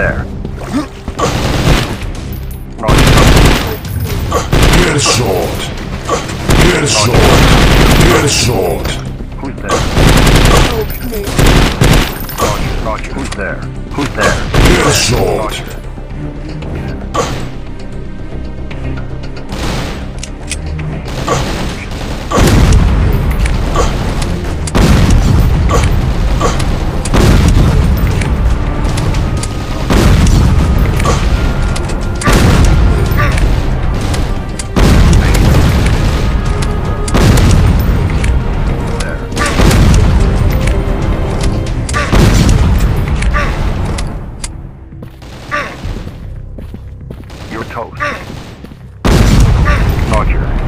there? Get a sword. Get a sword. Get a sword. Who's there? Roger, roger. Who's there? Who's there? Get a sword. toast. Roger.